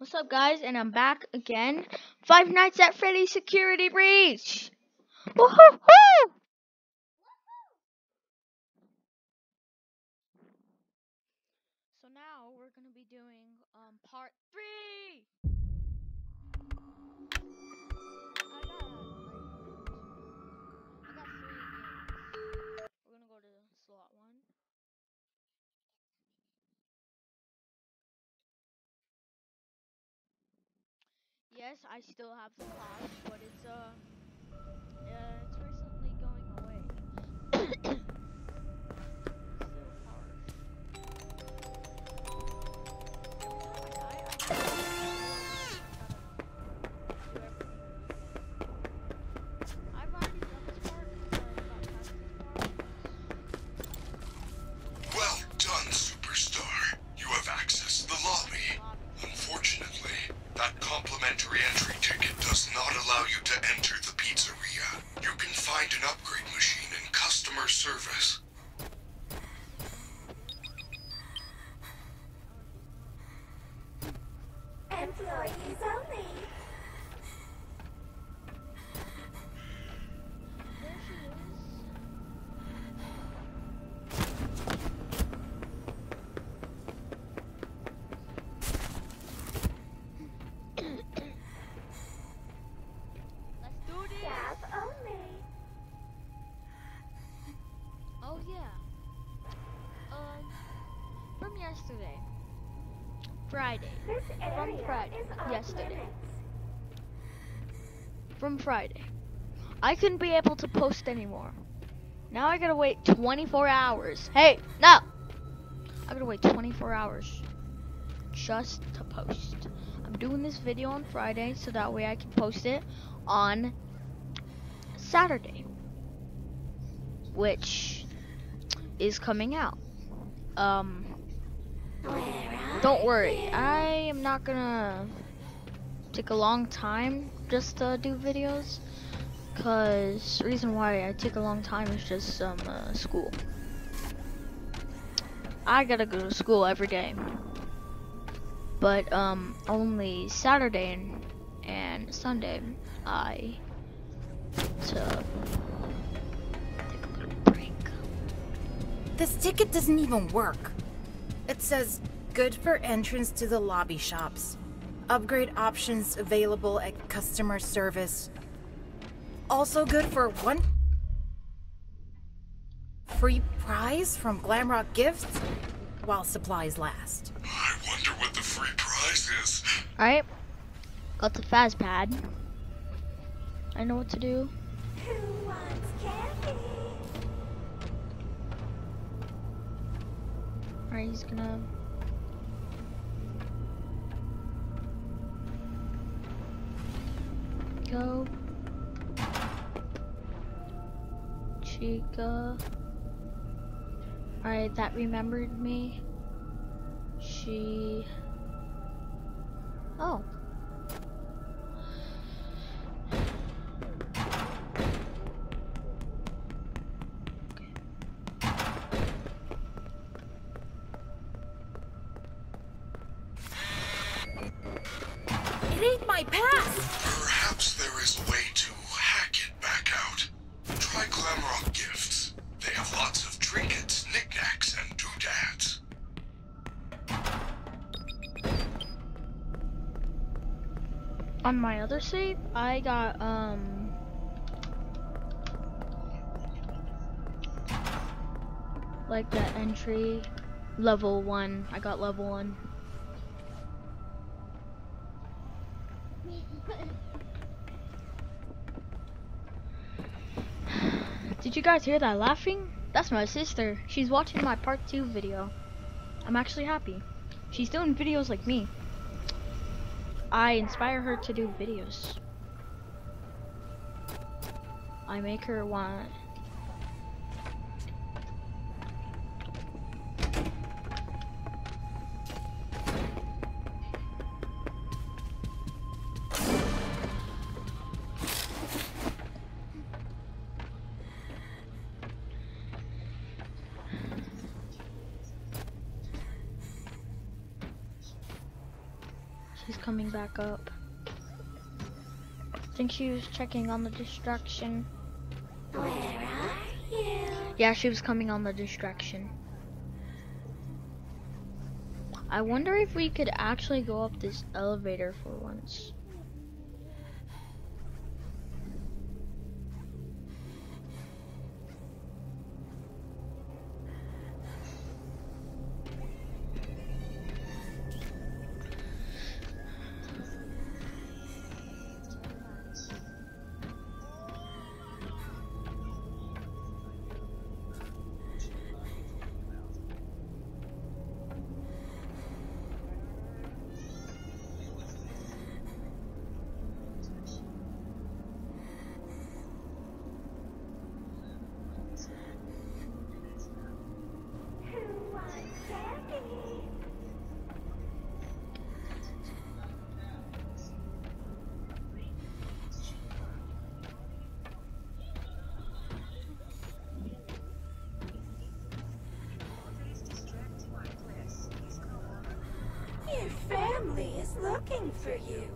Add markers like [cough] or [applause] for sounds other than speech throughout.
What's up, guys? And I'm back again. Five Nights at Freddy's Security Breach. Woohoo! So now we're gonna be doing um part three. Yes, I still have the class, but it's uh, uh Friday. From Friday, yesterday. From Friday, I couldn't be able to post anymore. Now I gotta wait 24 hours. Hey, no! I gotta wait 24 hours just to post. I'm doing this video on Friday so that way I can post it on Saturday, which is coming out. Um, don't worry, I am not gonna take a long time just to do videos. Cause reason why I take a long time is just um uh, school. I gotta go to school every day, but um only Saturday and, and Sunday I to take a little break. This ticket doesn't even work. It says good for entrance to the lobby shops. Upgrade options available at customer service. Also good for one free prize from Glamrock Gifts while supplies last. Oh, I wonder what the free prize is. Alright, got the Faz pad. I know what to do. Who wants candy? Alright, he's gonna. Go. Chica. Alright, that remembered me. She. Oh. It ain't my pass! On my other save, I got, um. Like that entry level one. I got level one. [sighs] Did you guys hear that laughing? That's my sister. She's watching my part two video. I'm actually happy. She's doing videos like me. I inspire her to do videos. I make her want. She's coming back up. I think she was checking on the distraction. Where are you? Yeah, she was coming on the distraction. I wonder if we could actually go up this elevator for once. Looking for you.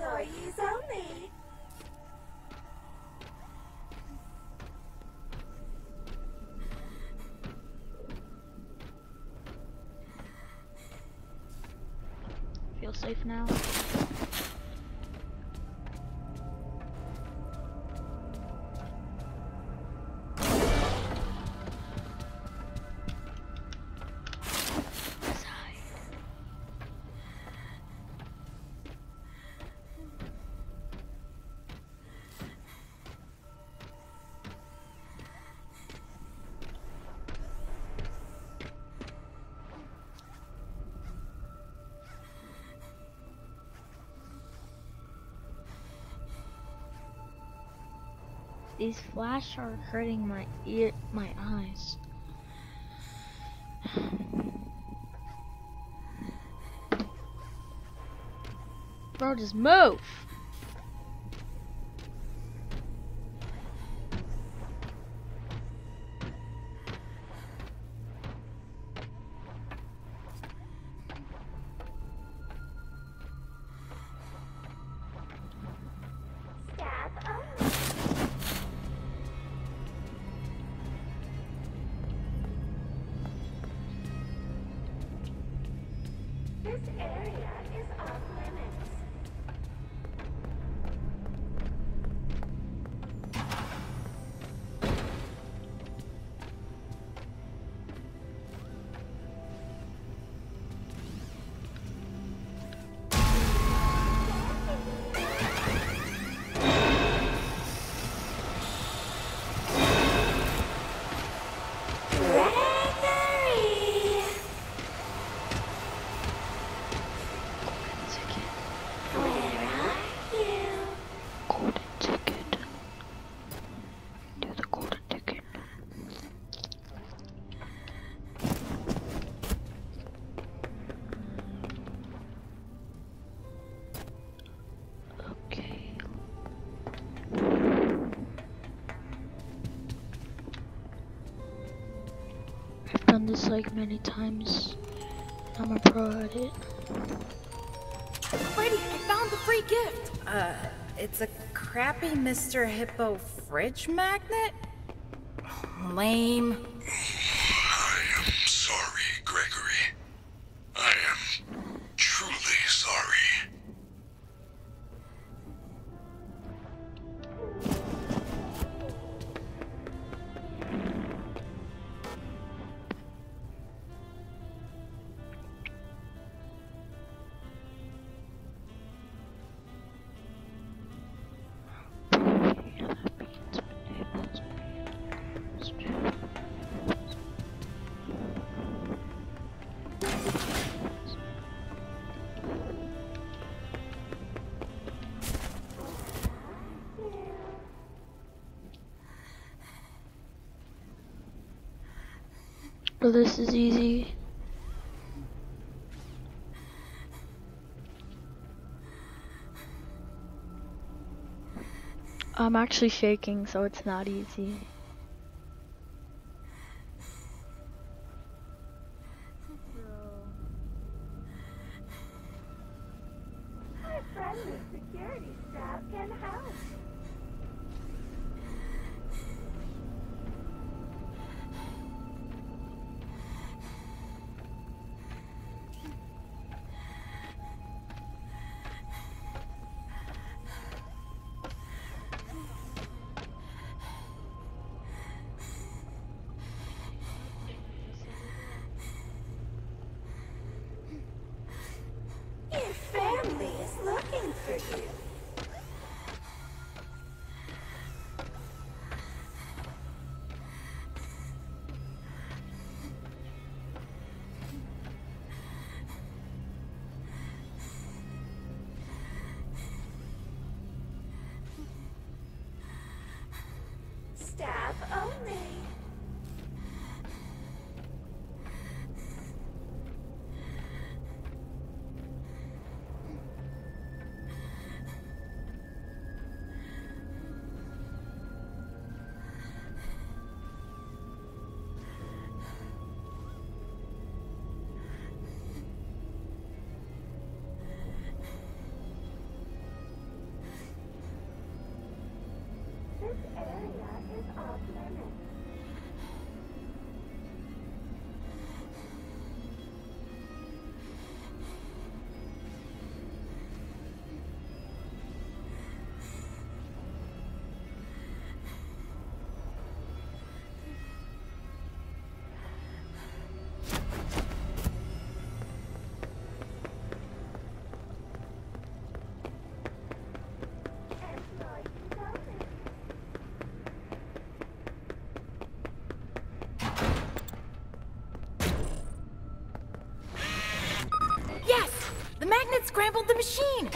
Employees only. Feel safe now? These flash are hurting my ear, my eyes. [sighs] Bro, just move. Done this like many times. I'm a pro at it. Freddy, I found the free gift. Uh, it's a crappy Mr. Hippo fridge magnet? Lame. So this is easy. I'm actually shaking, so it's not easy. You. Staff only. Oh, no, no. Scrambled the machine!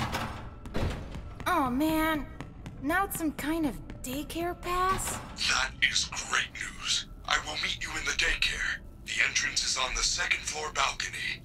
Oh man. Now it's some kind of daycare pass? That is great news. I will meet you in the daycare. The entrance is on the second floor balcony.